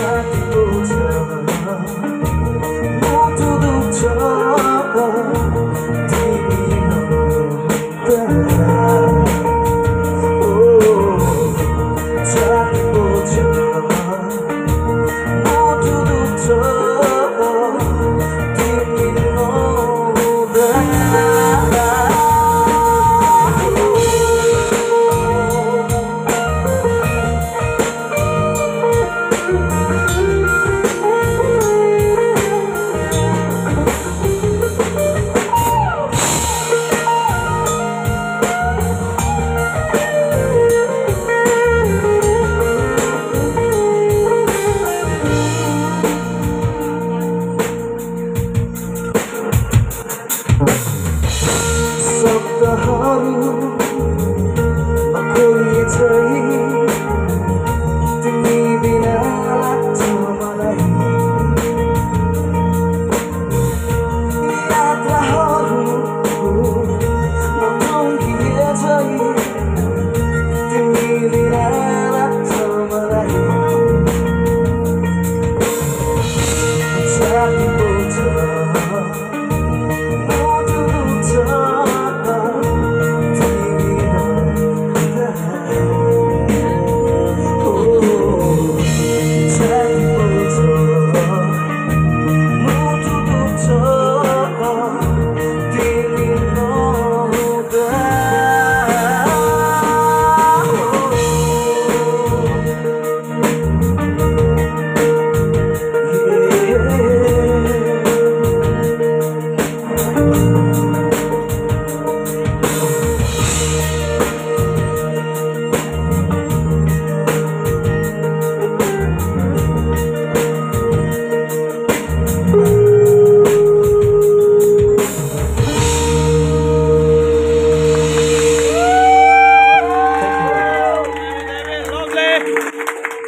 já Bakuriye tayı